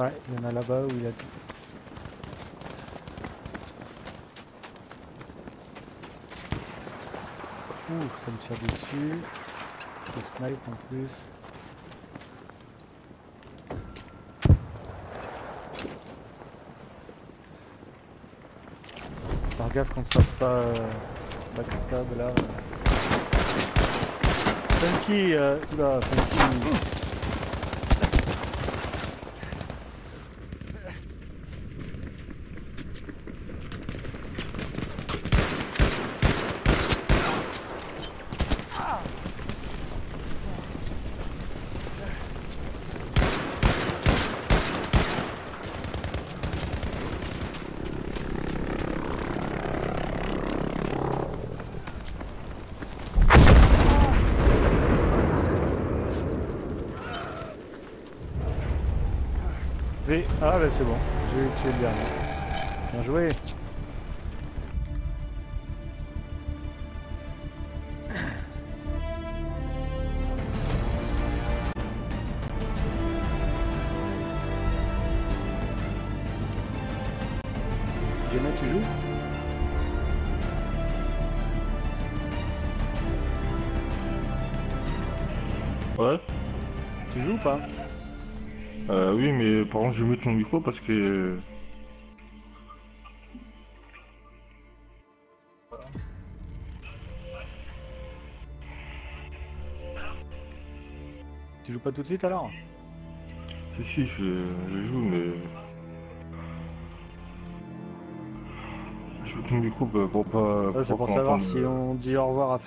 Ouais, il y en a là-bas où il a. Ouh, ça me tire dessus. Je snipe en plus. Faire gaffe qu'on se fasse pas euh, backstab là. Funky, euh, Funky. V. Ah bah c'est bon, j'ai tué le dernier. Bien joué. Jenna, tu joues? Ouais. Tu joues ou pas? Euh, oui, mais par contre, je vais mettre mon micro parce que. Tu joues pas tout de suite alors? Si, si, je, je joue, mais. Je mets mon micro pour pas. Ouais, C'est pour savoir si on dit au revoir à